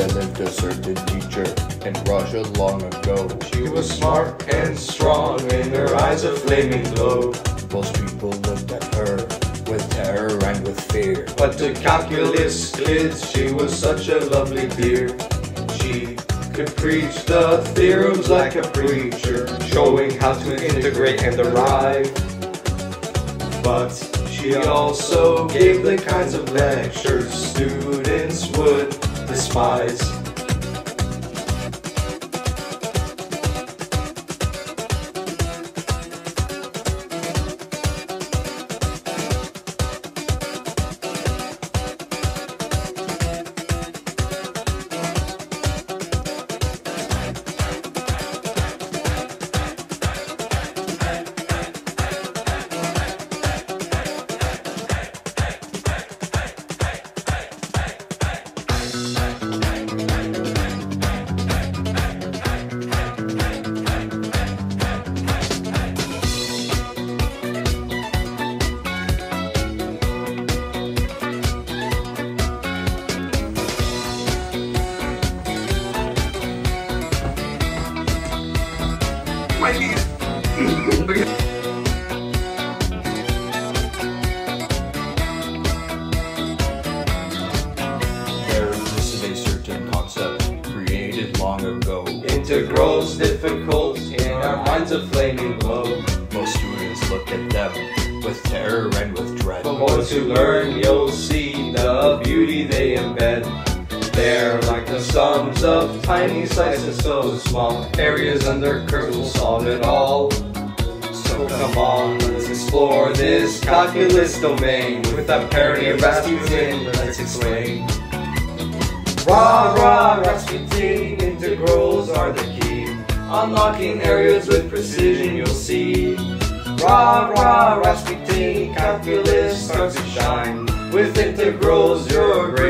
Lived a certain teacher in Russia long ago. She was smart and strong, in her eyes a flaming glow. Most people looked at her with terror and with fear. But to calculus kids, she was such a lovely dear. She could preach the theorems like a preacher, showing how to integrate and arrive. But she also gave the kinds of lectures students would despise. There existed a certain concept created long ago. Integrals difficult in our minds a flaming glow. Most students look at them with terror and with dread. But once you learn, you'll see the beauty they embed. They're like the sums of tiny slices so small. Areas under curves will solve it all. So come on, let's explore this calculus domain. Without parody of Rasputin, let's explain. Rah rah Rasputin, integrals are the key. Unlocking areas with precision you'll see. Rah rah Rasputin, calculus starts to shine. With integrals your grades will fly.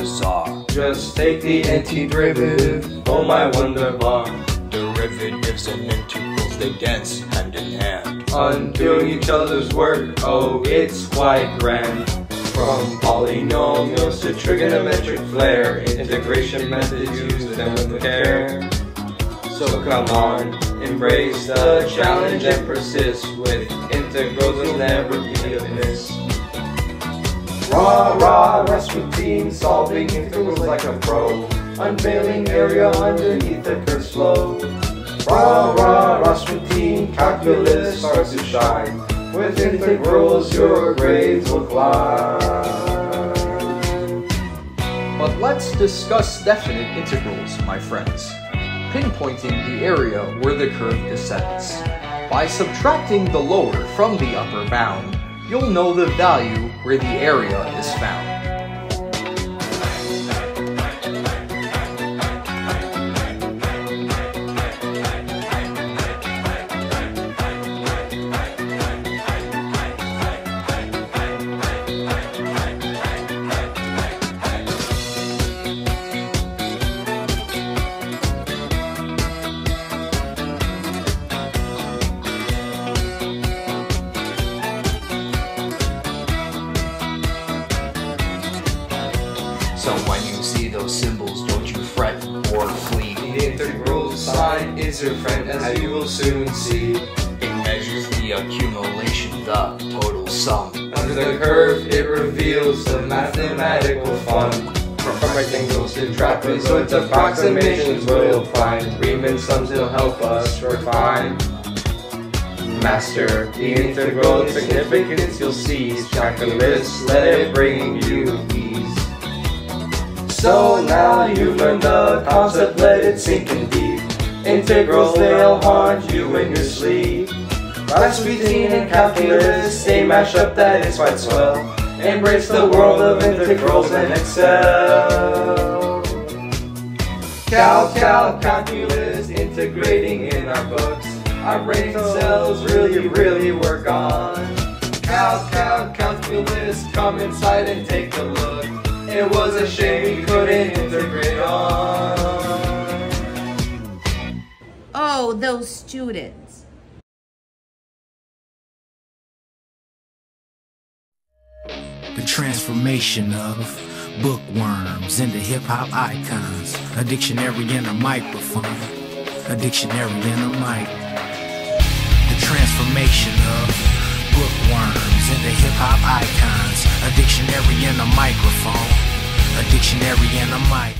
to find an integral, it's not like the czar. Just take the antiderivative, oh my wonderbar. Derivatives and integrals, they dance hand in hand. Undoing each other's work, oh, it's quite grand. From polynomials to trigonometric flair, integration methods use them with care. So come on, embrace the challenge and persist with integrals will never be a miss. Rah rah Rasputin, solving integrals like a pro, unveiling area underneath the curve's flow. Rah rah Rasputin, calculus starts to shine. With integrals, your grades will climb. But let's discuss definite integrals, my friends. Pinpointing the area where the curve descends. By subtracting the lower from the upper bound, you'll know the value where the area is found. So when you see those symbols, don't you fret or flee. The integral sign is your friend, as you will soon see. It measures the accumulation, the total sum. Under the curve, it reveals the mathematical fun. From rectangles to trapezoids, approximations we'll find. Riemann sums will help us refine. Master the integral significance you'll seize. Calculus, let it bring you ease. So now you've learned the concept, let it sink in deep. Integrals, they'll haunt you in your sleep. Rasputin and calculus, they mash up that is quite swell. Embrace the world of integrals and excel. Cal, cal, calculus integrating in our books. Our brain cells really, really work on. Cal, cal, calculus, come inside and take a look. It was a shame we couldn't integrate on. Oh, those students. The transformation of bookworms into hip hop icons. A dictionary and a microphone. A dictionary and a mic. The transformation of bookworms into hip hop icons. A dictionary and a microphone. A dictionary and a mic.